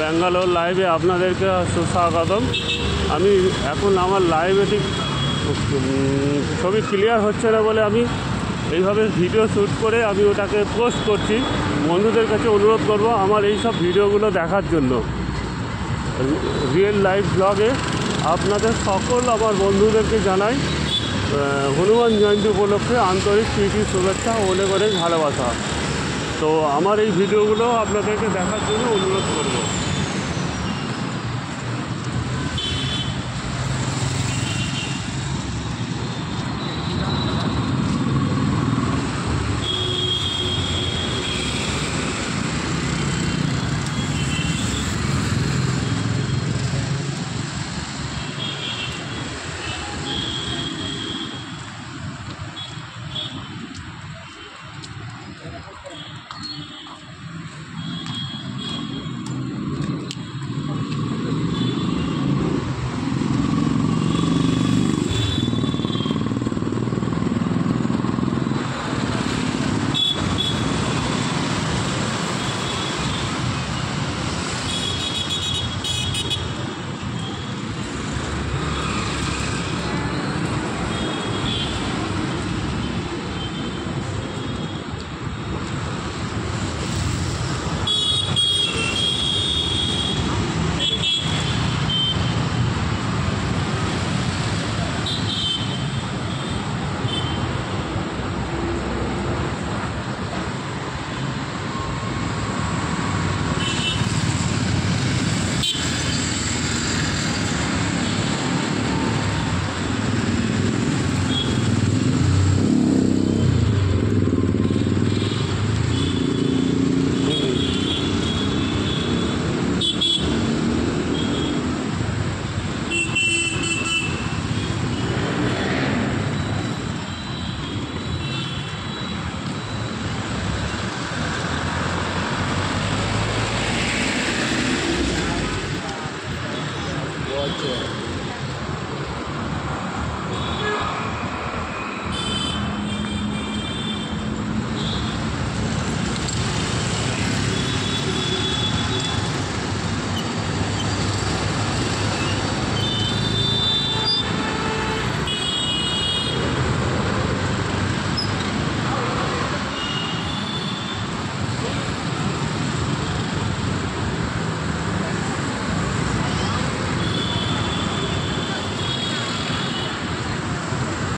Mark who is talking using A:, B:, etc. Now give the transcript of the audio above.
A: ব্যাঙ্গালোর লাইভে আপনাদেরকে সুস্বাগতম। আমি এখন আমার লাইভে ঠিক ছবি ক্লিয়ার হচ্ছে না বলে আমি এইভাবে ভিডিও শ্যুট করে আমি ওটাকে পোস্ট করছি। বন্ধুদের কাছে অনুরোধ করব আমার এই সব ভিডিওগুলো দেখার জন্য। রিয়েল লাইভ ব্লগে আপনাদের সকল আমার বন্ধুদেরকে জানাই হনুমান জয়ন্তী উপলক্ষে আন্তরিক প্রীতি, শুভেচ্ছা অনেক অনেক ভালোবাসা। তো আমার এই ভিডিওগুলো আপনাদেরকে দেখার জন্য অনুরোধ করব।